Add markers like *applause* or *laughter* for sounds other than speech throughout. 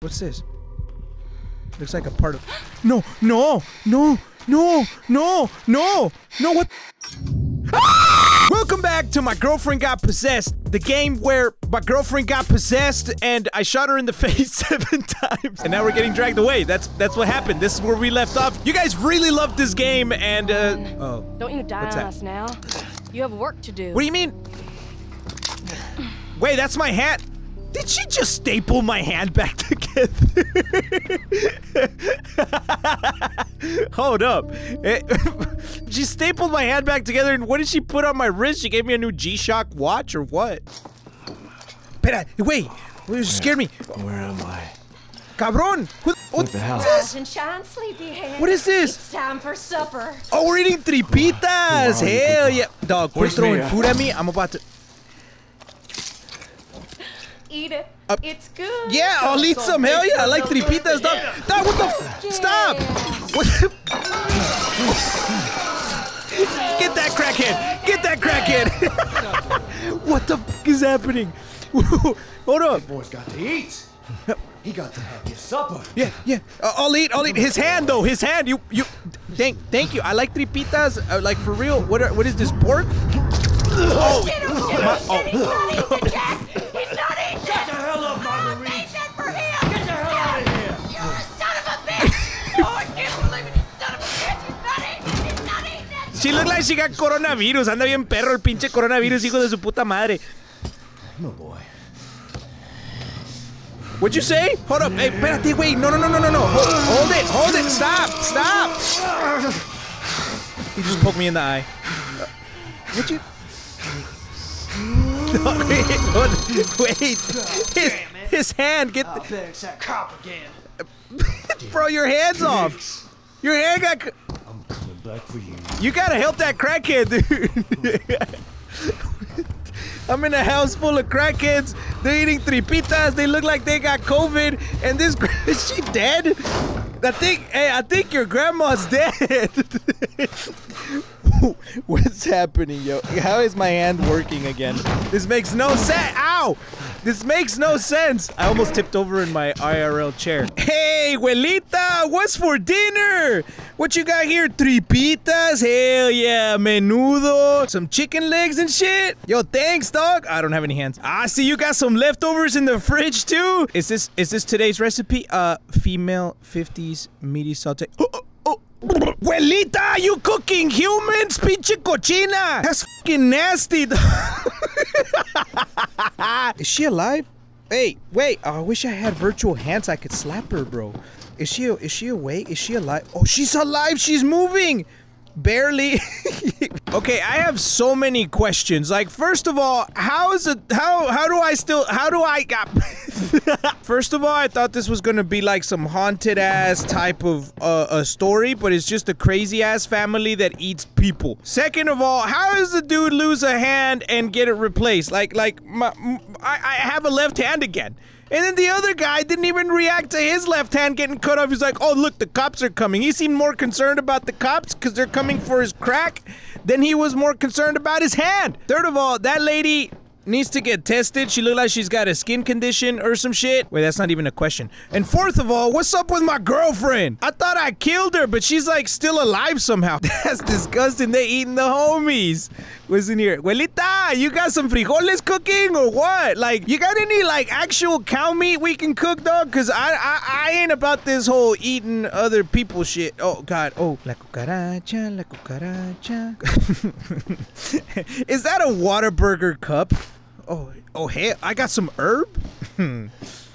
What's this? Looks like a part of. *gasps* No, no, no, no, no, no, no, what? Ah! *laughs* Welcome back to My Girlfriend Got Possessed, the game where my girlfriend got possessed and I shot her in the *laughs* face seven times. And now we're getting dragged away. That's that's what happened. This is where we left off. You guys really loved this game and, uh, oh. Don't you die on us now. You have work to do. What do you mean? Wait, that's my hat. Did she just staple my hand back *laughs* together? Hold up. Eh, *laughs* she stapled my hand back together, and what did she put on my wrist? She gave me a new G-Shock watch, or what? Pera, wait. You scared me. Where am I? Cabron. What, What the hell? this? And shine, sleepyhead. What is this? It's time for supper. Oh, we're eating tripitas. Who are you Hell people? yeah. Dog, quit Where's throwing Mia? food at me. I'm about to... Eat it. Uh, it's good. Yeah, I'll eat some. Hell yeah, I like tripitas, dog. Dog, what the? F Stop! What? the- Get that crackhead! Get that crackhead! *laughs* what the f is happening? *laughs* Hold up. Boy's got to eat. He got to have his supper. Yeah, yeah. Uh, I'll eat. I'll eat. His hand though. His hand. You, you. Thank, thank you. I like tripitas. Uh, like for real. What? Are, what is this pork? Oh, my, oh. She got coronavirus. Anda bien perro el pinche coronavirus, hijo de su puta madre. No boy. What'd you say? Hold up. Hey, espérate, wait. No, no, no, no, no, no. Hold, hold it. Hold it. Stop. Stop. You just poked me in the eye. Uh, Would you? *laughs* No, wait, wait. His, his hand. Get the, bet it's that cop again. *laughs* bro. Your hands off. Your hand got. Back for you. You gotta help that crackhead, dude. *laughs* I'm in a house full of crackheads. They're eating tripitas. They look like they got COVID. And this, *laughs* is she dead? I think, hey, I think your grandma's *laughs* dead. *laughs* What's happening, yo? How is my hand working again? This makes no sense. Ow! This makes no sense. I almost tipped over in my IRL chair. Hey, Huelita, what's for dinner? What you got here? Tripitas? Hell yeah, menudo. Some chicken legs and shit. Yo, thanks, dog. I don't have any hands. Ah, see, you got some leftovers in the fridge too. Is this is this today's recipe? Uh, female 50s meaty saute. *gasps* Oh, oh. You cooking humans? Pinche cochina. That's fucking nasty. *laughs* Is she alive? Hey, wait. Oh, I wish I had virtual hands. I could slap her, bro. Is she is she awake? Is she alive? Oh, she's alive. She's moving. Barely. *laughs* okay, I have so many questions. Like, first of all, how is it? How how do I still? How do I got? *laughs* first of all, I thought this was gonna be like some haunted ass type of uh, a story, but it's just a crazy ass family that eats people. Second of all, how does the dude lose a hand and get it replaced? Like like my, I, I have a left hand again. And then the other guy didn't even react to his left hand getting cut off. He's like, oh, look, the cops are coming. He seemed more concerned about the cops because they're coming for his crack than he was more concerned about his hand. Third of all, that lady needs to get tested. She looked like she's got a skin condition or some shit. Wait, that's not even a question. And fourth of all, what's up with my girlfriend? I thought I killed her, but she's like still alive somehow. *laughs* That's disgusting. They eating the homies. What's in here? Huelita, you got some frijoles cooking or what? Like, you got any like actual cow meat we can cook, dog? Cause I I, I ain't about this whole eating other people shit. Oh God. Oh, la cucaracha, la cucaracha. *laughs* Is that a Whataburger cup? Oh, oh, hey, I got some herb. *laughs*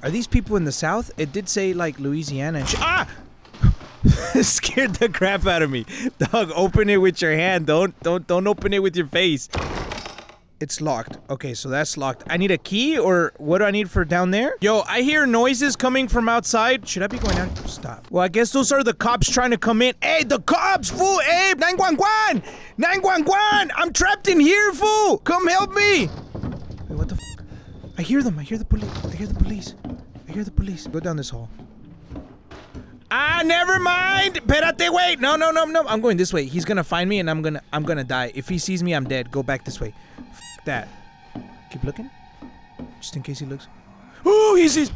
Are these people in the South? It did say like Louisiana. Ah, *laughs* scared the crap out of me. Dog, open it with your hand. Don't, don't, don't open it with your face. It's locked. Okay, so that's locked. I need a key, or what do I need for down there? Yo, I hear noises coming from outside. Should I be going out? Stop. Well, I guess those are the cops trying to come in. Hey, the cops, fool! Hey, 911! 911! I'm trapped in here, fool! Come help me! Wait, what the f- I hear them. I hear the police. I hear the police. I hear the police. Go down this hall. Ah, never mind. Espérate, wait. No, no, no, no. I'm going this way. He's gonna find me, and I'm gonna, I'm gonna die. If he sees me, I'm dead. Go back this way. F that. Keep looking. Just in case he looks. Oh, he sees.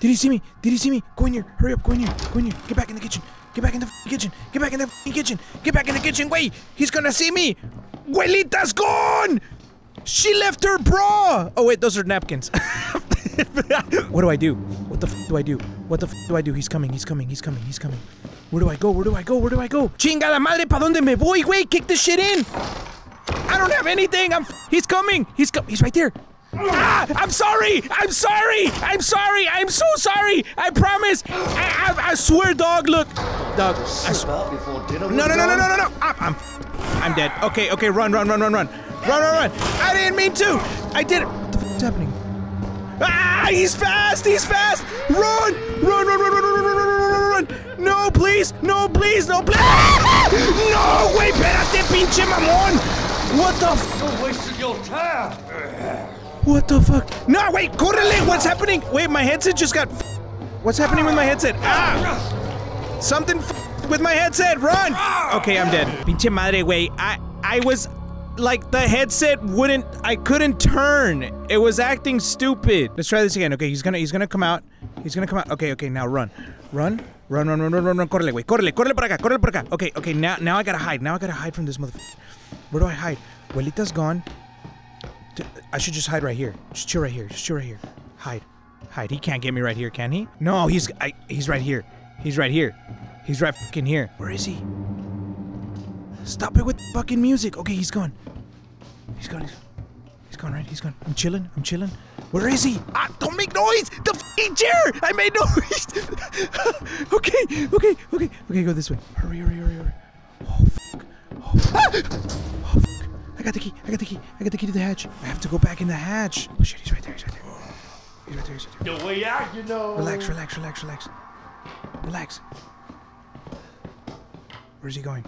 Did he see me? Did he see me? Go in here. Hurry up. Go in here. Go in here. Get back in the kitchen. Get back in the kitchen. Get back in the kitchen. Get back in the kitchen. Wait. He's gonna see me. Huelita's gone. She left her bra. Oh wait, those are napkins. *laughs* *laughs* what do I do? What the f do I do? What the f do I do? He's coming. He's coming. He's coming. He's coming. Where do I go? Where do I go? Where do I go? Chingada madre, pa dónde me voy? Wait, kick this shit in. I don't have anything. I'm. He's coming. He's co He's right there. Ah! I'm sorry. I'm sorry. I'm sorry. I'm so sorry. I promise. I, I, I swear, dog. Look, dog. I sw- no, no, no, no, no, no, no. I'm, I'm, I'm dead. Okay, okay. Run, run, run, run, run, run, run, run. I didn't mean to. I did it. What the f- is happening? Ah! He's fast. He's fast. Run, run, run, run, run, run, run, run, run, run, run. No, please. No, please. No, please. No, güey. Espérate, pinche mamón. What the? F- You're wasting your time. What the fuck? No, wait, correle, what's happening? Wait, my headset just got. What's happening with my headset? Ah! Something with my headset. Run! Okay, I'm dead. Pinche madre, wait. I I was like the headset wouldn't. I couldn't turn. It was acting stupid. Let's try this again. Okay, he's gonna he's gonna come out. He's gonna come out. Okay, okay, now run, run, run, run, run, run, run, run. Correle, wait, correle, correle para acá, correle para acá. Okay, okay, now now I gotta hide. Now I gotta hide from this motherfucker. Where do I hide? Abuelita's gone. I should just hide right here. Just chill right here. Just chill right here. Hide. Hide. He can't get me right here, can he? No, he's I, he's right here. He's right here. He's right fucking here. Where is he? Stop it with the fucking music. Okay, he's gone. He's gone. He's, he's gone, right? He's gone. I'm chilling. I'm chilling. Where is he? Ah, don't make noise! The fucking chair! I made noise! *laughs* okay, okay, okay, okay, go this way. Hurry, hurry, hurry, hurry. Oh, fuck. Oh, ah! oh fuck. I got the key. I got the key. I got the key to the hatch. I have to go back in the hatch. Oh shit, he's right there. He's right there. He's right there. He's right there. The way out, you know. Relax, relax, relax, relax. Relax. Where's he going?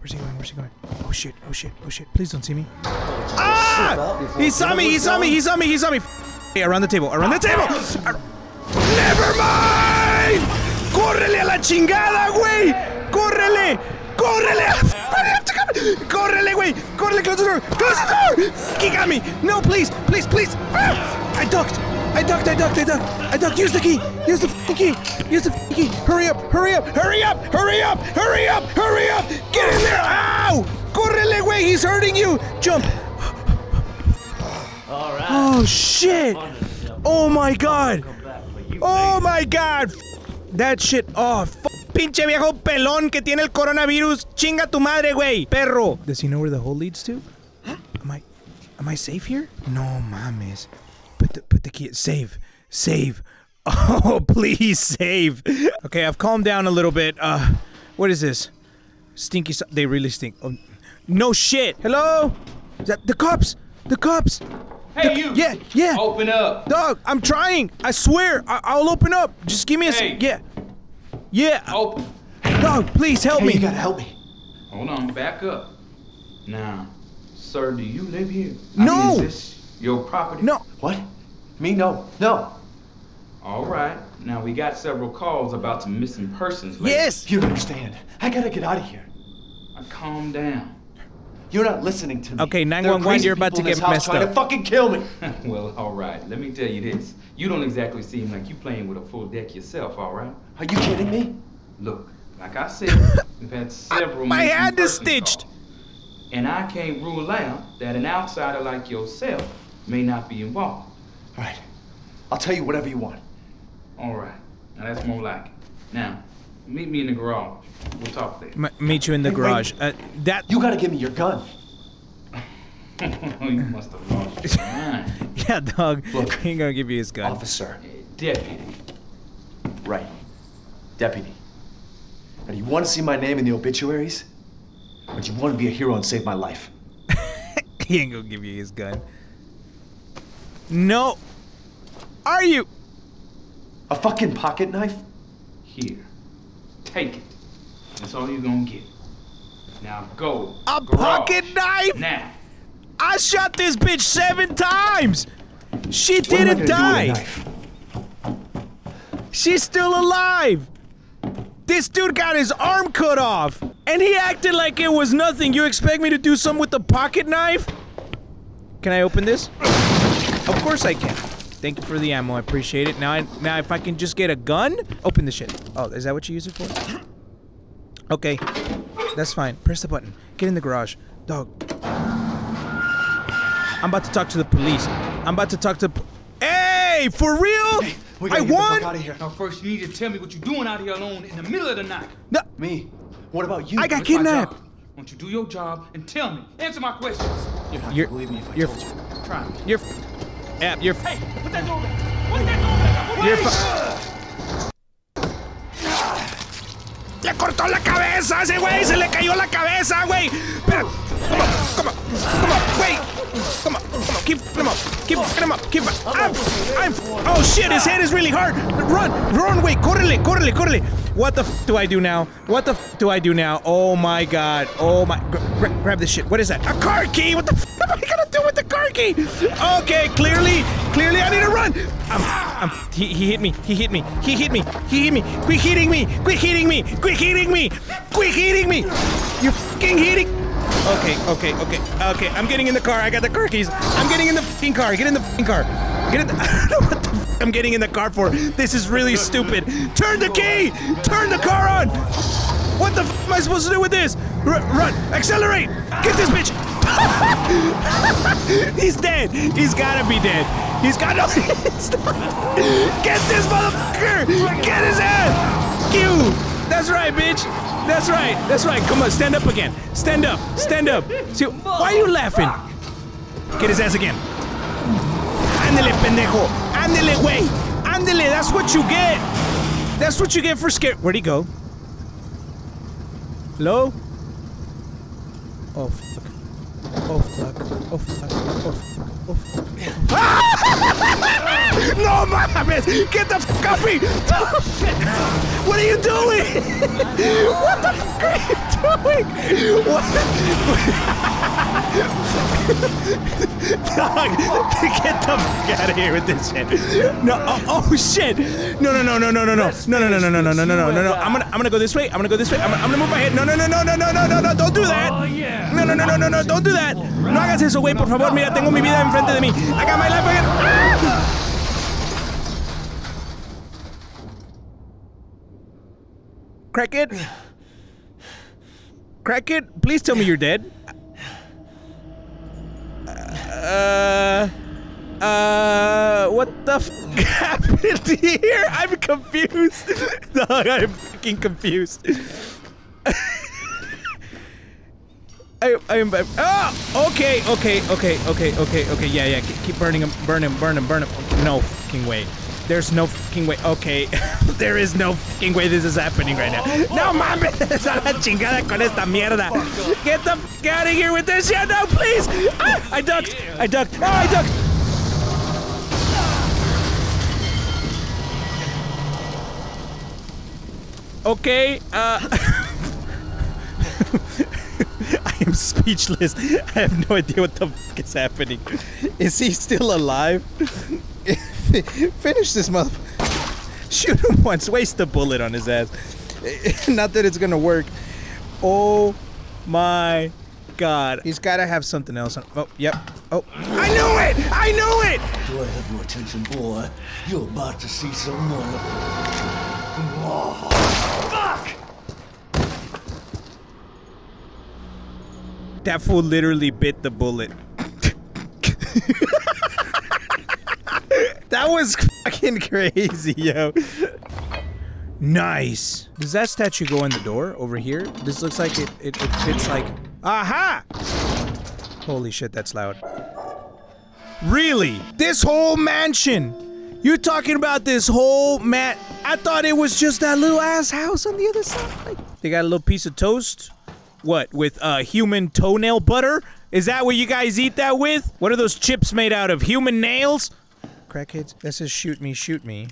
Where's he going? Where's he going? Oh shit, oh shit, oh shit. Please don't see me. Ah! He saw me, he saw me, he saw me, he saw me. Hey, around the table, around the table. Never mind! ¡Córrele a la chingada, güey! ¡Córrele! ¡Córrele! ¡Córrele, güey! ¡Córrele! Close the door! Close the door! He got me! No, please! Please, please! Ah! I ducked! I ducked, I ducked, I ducked! I ducked! Use the key! Use the f***ing key! Use the f***ing key! Hurry up! Hurry up! Hurry up! Hurry up! Hurry up! Hurry up! Get in there! Ow! ¡Córrele, güey! He's hurting you! Jump! All right. Oh, shit! Oh my god! Come back for you. Oh my god! That shit. Oh, f- pinche viejo pelón que tiene el coronavirus. Chinga tu madre, güey. Perro. Does he know where the hole leads to? Am I am I safe here? No mames. Put the put the key save. Save. *laughs* Oh, please save. Okay, I've calmed down a little bit. Uh what is this? Stinky so- they really stink. Oh, no shit. Hello? Is that the cops? The cops. Hey, The- you! Yeah, yeah. Open up! Dog, I'm trying. I swear. I- I'll open up. Just give me a Hey. sec. Yeah. Yeah. Open! Dog, please help me. You gotta help me. Hold on, back up. Now, sir, do you live here? I No. mean, is this your property? No. What? Me? No. No. All right. Now, we got several calls about some missing persons. lately. Yes. You don't understand. I gotta get out of here. Now, calm down. You're not listening to me. Okay, There are 911, you're about people to in this get house messed trying up. to fucking kill me. *laughs* well, all right. Let me tell you this. You don't exactly seem like you playing with a full deck yourself, all right? Are you kidding me? Look, like I said, *laughs* we've had several My hand is stitched. calls. And I can't rule out that an outsider like yourself may not be involved. All right. I'll tell you whatever you want. All right. Now that's more like it. Now, meet me in the garage. We'll talk there. M- meet you in the Hey, garage. Uh, that. You gotta give me your gun. *laughs* you must have lost your mind. *laughs* Yeah, dog. Look. He ain't gonna give you his gun. Officer. Deputy. Right. Deputy. Now, do you want to see my name in the obituaries? Or do you want to be a hero and save my life? *laughs* he ain't gonna give you his gun. No. Are you? A fucking pocket knife? Here. Take it. That's all you're gonna get. Now go. A Garage. pocket knife? Now. I shot this bitch seven times. She What didn't die. do with a knife? She's still alive. This dude got his arm cut off, and he acted like it was nothing. You expect me to do something with the pocket knife? Can I open this? Of course I can. Thank you for the ammo. I appreciate it. Now, I, now if I can just get a gun, open the shit. Oh, is that what you use it for? Okay, that's fine. Press the button. Get in the garage, dog. I'm about to talk to the police. I'm about to talk to. p- Hey, for real? We I gotta get the won. fuck out of here. Now, first, you need to tell me what you're doing out here alone in the middle of the night. No, Me? What about you? I got It's kidnapped. Won't you do your job and tell me? Answer my questions. You're not You're- gonna believe me if I you're- told you. Try me. You're. Yeah, you're. Hey, put that door back. Put that door back. Put You're that- ¡Le cortó la cabeza a ese güey! ¡Se le cayó la cabeza, güey! Espera. Come on, come on, come on, wait! Come on, come on, keep him up, keep him up, keep I'm, I'm, oh shit, his head is really hard! Run, run, wait, córrele, córrele, córrele! What the f do I do now? What the f do I do now? Oh my god, oh my, gra- gra- grab this shit, what is that? A car key! What the f am I gonna key? Okay, clearly, clearly I need to run! I'm, I'm, he, he hit me, he hit me, he hit me, he hit me, quit hitting me, quit hitting me, quit hitting me, quit hitting me! You're fucking hitting! Okay, okay, okay, okay. I'm getting in the car. I got the car keys. I'm getting in the fucking car. Get in the fucking car. Get in the. *laughs* I don't know what the f- I'm getting in the car for. This is really stupid. Turn the key. Turn the car on. What the am I supposed to do with this? R- run. Accelerate. Get this bitch. He's dead. He's gotta be dead. He's got no. Get this motherfucker. Get his ass. You. That's right, bitch. That's right. That's right. Come on, stand up again. Stand up. Stand up. See, why are you laughing? Get his ass again. Ándele, pendejo. Ándele, güey. Ándele. That's what you get. That's what you get for scare. Where'd he go? Hello? Oh, fuck. Auftrag, Auftrag, Auftrag, Auftrag. *laughs* *laughs* *laughs* Auftrag. No mames! Get the fuck off me! What are you doing? What the fuck are you doing? What? Dog, get the fuck out of here with this shit. No, oh, oh shit. No, no, no, no, no, no, no, no, no, no, no, no, no, no, no, no, no, no. I'm gonna, I'm gonna go this way. I'm gonna go this way. I'm, I'm gonna move my head. No, no, no, no, no, no, no, no, no. Don't do that. No, no, no, no, no, no. Don't do that. No hagas eso, güey. Por favor, mira, tengo mi vida enfrente de mí. I got my life again. Ah! Crackhead? Crackhead, please tell me you're dead. Uh, uh, what the f happened here? I'm confused. *laughs* Dog, I'm fucking confused. *laughs* I, I'm, I'm, oh, okay, okay, okay, okay, okay, okay, yeah, yeah, keep burning him, burn him, burn him, burn him. No fucking way. There's no fucking way. Okay, *laughs* there is no fucking way this is happening right now. No mames, *laughs* a la chingada con esta mierda. Get the fuck out of here with this shit. No, please. Ah, I ducked. I ducked. Oh, I ducked. Okay, uh. *laughs* I am speechless. I have no idea what the fuck is happening. Is he still alive? *laughs* Finish this mother. Shoot him once. Waste a bullet on his ass. *laughs* Not that it's gonna work. Oh my god. He's gotta have something else on. Oh, yep. Oh, I knew it! I knew it! Do I have your attention, boy? You're about to see some wonderful. That fool literally bit the bullet. *laughs* that was fucking crazy, yo. Nice. Does that statue go in the door over here? This looks like it, it, it fits like... Aha! Holy shit, that's loud. Really? This whole mansion? You're talking about this whole man? I thought it was just that little ass house on the other side. They got a little piece of toast. What, with uh, human toenail butter? Is that what you guys eat that with? What are those chips made out of? Human nails? Crackheads, that says shoot me, shoot me.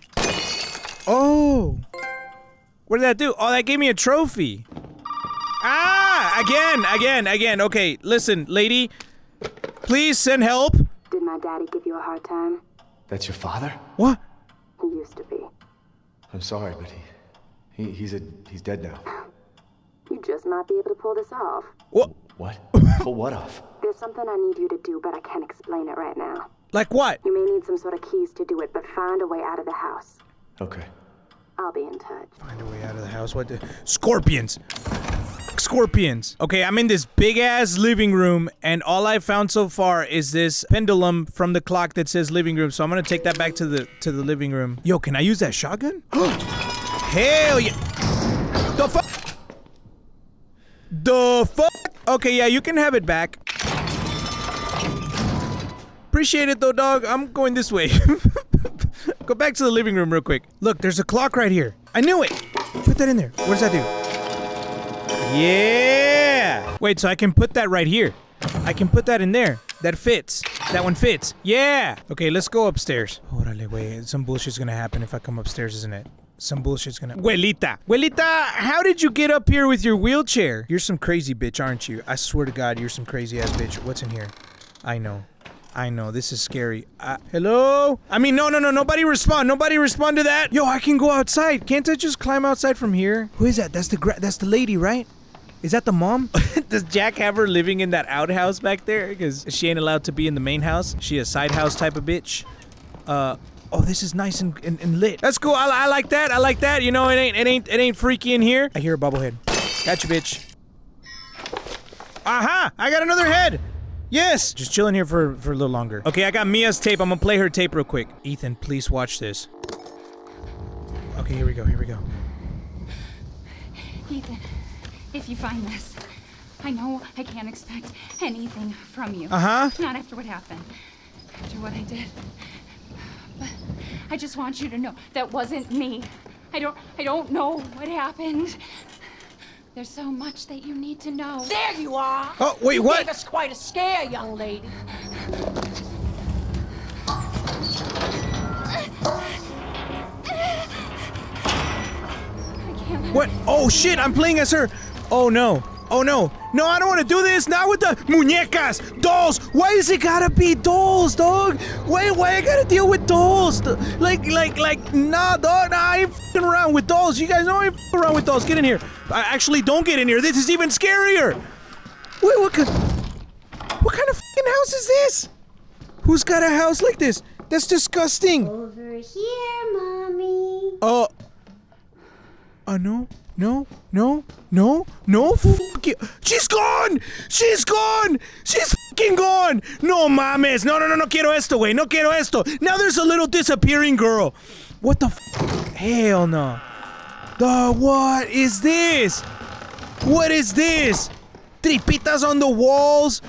Oh! What did that do? Oh, that gave me a trophy. Ah! Again, again, again. Okay, listen, lady. Please send help. Did my daddy give you a hard time? That's your father? What? He used to be. I'm sorry, but he, he he's a he's dead now. You just might be able to pull this off. What? What? *laughs* Pull what off? There's something I need you to do, but I can't explain it right now. Like what? You may need some sort of keys to do it, but find a way out of the house. Okay. I'll be in touch. Find a way out of the house. What the scorpions? Scorpions. Okay, I'm in this big ass living room, and all I found so far is this pendulum from the clock that says living room. So I'm gonna take that back to the to the living room. Yo, can I use that shotgun? *gasps* Hell yeah! The fuck? The fuck? Okay, yeah, you can have it back. Appreciate it though, dog. I'm going this way. *laughs* Go back to the living room real quick. Look, there's a clock right here. I knew it. Put that in there. What does that do? Yeah. Wait, so I can put that right here. I can put that in there. That fits. That one fits. Yeah. Okay, let's go upstairs. Órale, wait. Some bullshit's gonna happen if I come upstairs, isn't it? Some bullshit's gonna. Huelita. Huelita, how did you get up here with your wheelchair? You're some crazy bitch, aren't you? I swear to God, you're some crazy ass bitch. What's in here? I know. I know, this is scary. Uh, hello? I mean, no, no, no, nobody respond. Nobody respond to that. Yo, I can go outside. Can't I just climb outside from here? Who is that? That's the that's the lady, right? Is that the mom? *laughs* Does Jack have her living in that outhouse back there? Because she ain't allowed to be in the main house. She a side house type of bitch. Uh, oh, this is nice and, and, and lit. That's cool. I, I like that. I like that. You know, it ain't it ain't it ain't freaky in here. I hear a bobblehead. Gotcha, bitch. Aha! I got another head. Yes! Just chilling here for, for a little longer. Okay, I got Mia's tape. I'm gonna play her tape real quick. Ethan, please watch this. Okay, here we go, here we go. Ethan, if you find this, I know I can't expect anything from you. Uh-huh. Not after what happened. After what I did. But I just want you to know that wasn't me. I don't I don't know what happened. There's so much that you need to know. There you are. Oh, wait, you what? Gave us quite a scare, young lady. What? Oh shit, I'm playing as her. Oh no. Oh no. No, I don't want to do this. Not with the muñecas, dolls. Why is it gotta be dolls, dog? Why, why I gotta deal with dolls? Like, like, like, nah, dog. Nah, I ain't fing around with dolls. You guys know I ain't fing around with dolls. Get in here. I actually don't get in here. This is even scarier. Wait, what kind? What kind of fucking house is this? Who's got a house like this? That's disgusting. Over here, mommy. Oh. Uh, no, no, no, no, no. Fuck you. She's gone. She's gone. She's fucking gone. No mames. No, no, no, no quiero esto, güey. No quiero esto. Now there's a little disappearing girl. What the? Hell no. The what is this? What is this? Tripitas on the walls.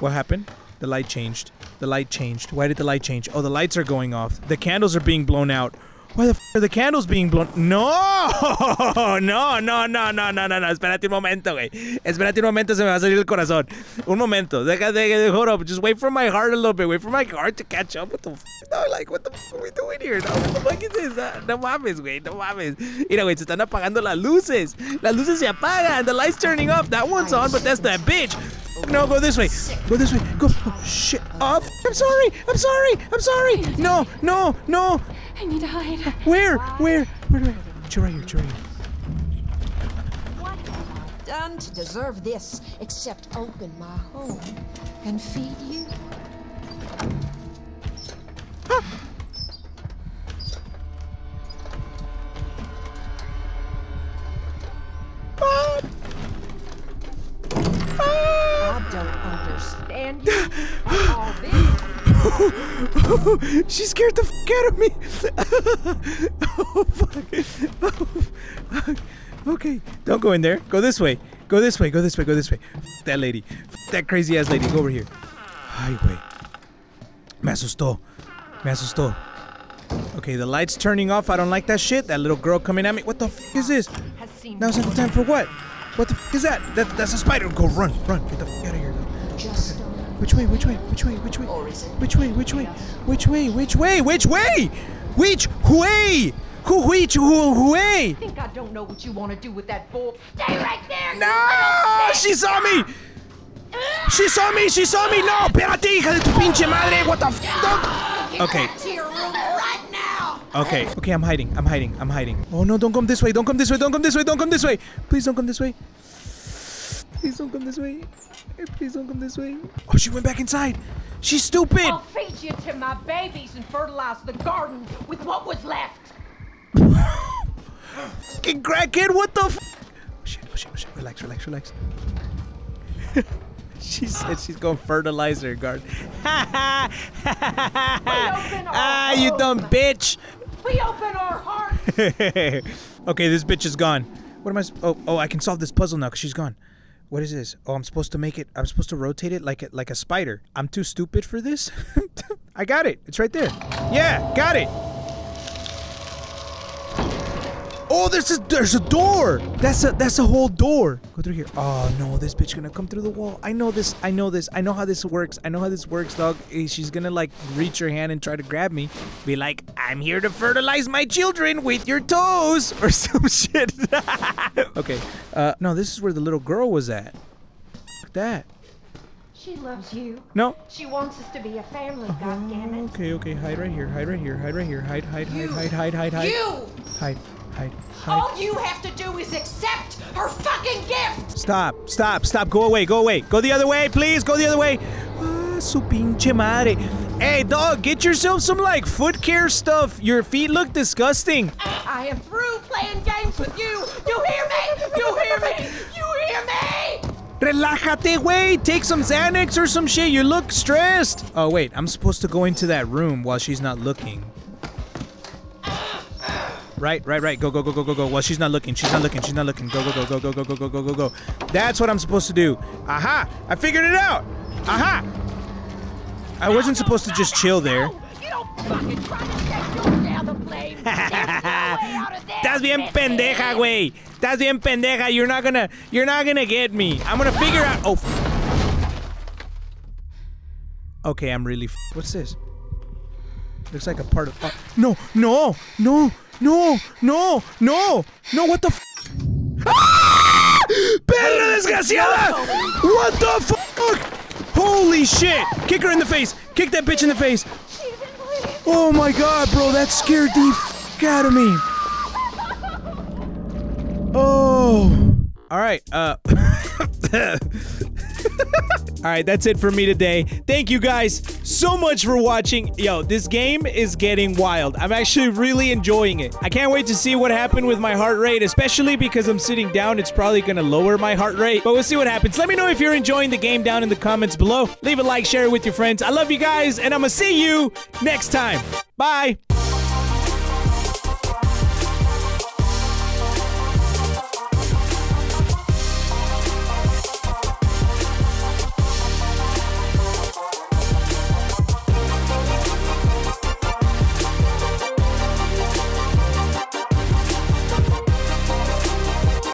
What happened? The light changed. The light changed. Why did the light change? Oh, the lights are going off. The candles are being blown out. Why the f are the candles being blown? No! *laughs* No, no, no, no, no, no, no. Espérate un momento, güey. Espérate un momento, se me va a salir el corazón. Un momento. Deja, deja, hold up. Just wait for my heart a little bit. Wait for my heart to catch up. What the f? No, like, what the f are we doing here? No, what the fuck is this? Ah, No mames, güey. No mames. Mira, güey, se están apagando las luces. Las luces se apagan. The light's turning off. That one's on, but that's that bitch. No, go this way. Go this way. Go. Oh, shit. Up. I'm sorry. I'm sorry. I'm sorry. No, no, no. I need to hide. Where? Where? Where do I? Chill right here. Chill right here. What have I done to deserve this except open my home and feed you? Ah! I don't understand you. *gasps* All this. *laughs* she scared the fuck out of me. oh fuck. Fuck. Okay, don't go in there. Go this way. Go this way. Go this way. Go this way. F that lady. F that crazy ass lady. Go over here. Highway. Me asustó. Me asustó. Okay, the light's turning off. I don't like that shit. That little girl coming at me. What the f is this? Now's not the time for what? What the f is that? that that's a spider. Go run, run. Get the f out of here. Which way? Which way? Which way? Which way? Which way? Which way? Which way? Which way? Which way? Which way? Who which who who way? think I don't know what you want to do with that bull. Stay right there. No! She saw me! She saw me! She saw me! No! Espérate, hija de tu pinche madre! What the f? No. Okay. To your room right now. Okay. Okay, I'm hiding. I'm hiding. I'm hiding. Oh no, don't come this way. Don't come this way. Don't come this way. Don't come this way. Please don't come this way. Please don't come this way. Please don't come this way. Oh, she went back inside. She's stupid. I'll feed you to my babies and fertilize the garden with what was left. Fucking crackhead, what the f- oh, shit, oh shit, oh shit. Relax, relax, relax. *laughs* she said she's gonna fertilize her garden. *laughs* ah, you dumb bitch. We open our hearts. *laughs* okay, this bitch is gone. What am I? s- Oh, oh, I can solve this puzzle now because she's gone. What is this? Oh, I'm supposed to make it. I'm supposed to rotate it like a, like a spider. I'm too stupid for this. *laughs* I got it. It's right there. Yeah, got it. Oh, there's a there's a door. That's a that's a whole door. Go through here. Oh no, this bitch gonna come through the wall. I know this. I know this. I know how this works. I know how this works, dog. Eh, She's gonna like reach her hand and try to grab me. Be like, I'm here to fertilize my children with your toes *laughs* or some shit. *laughs* okay. Uh, no, this is where the little girl was at. Fuck that. She loves you. No. She wants us to be a family, goddammit. Okay, okay. Hide right here. Hide right here. Hide right here. Hide, hide, hide, hide, hide, hide, hide. You! Hide, hide, hide. All you have to do is accept her fucking gift! Stop, stop, stop. Go away, go away. Go the other way, please. Go the other way. Ah, su pinche madre. Hey, dog, get yourself some, like, foot care stuff. Your feet look disgusting. I am through playing games with you! You hear me? You hear me? You hear me? Relájate, güey. Take some Xanax or some shit. You look stressed. Oh, wait. I'm supposed to go into that room while she's not looking. Right, right, right. Go, go, go, go, go, go. Well, she's not looking. She's not looking. She's not looking. Go, go, go, go, go, go, go, go, go, go, go. That's what I'm supposed to do. Aha! I figured it out. Aha! I wasn't supposed to just chill there. You don't fucking try to take your down the flame! There's no way out of this! Estás bien pendeja, güey. Estás bien pendeja. You're not gonna, you're not gonna get me. I'm gonna figure out. Oh. Okay, I'm really. F- What's this? Looks like a part of. Oh, no, no, no, no, no, no, no. What the? F- ah! Perra desgraciada! What the fuck? Holy shit! Kick her in the face. Kick that bitch in the face. Oh my god, bro, that scared the f out of me. Oh. All right. Uh. *laughs* All right, that's it for me today. Thank you guys so much for watching. Yo, this game is getting wild. I'm actually really enjoying it. I can't wait to see what happened with my heart rate, especially because I'm sitting down. It's probably going to lower my heart rate, but we'll see what happens. Let me know if you're enjoying the game down in the comments below. Leave a like, share it with your friends. I love you guys, and I'm going to see you next time. Bye.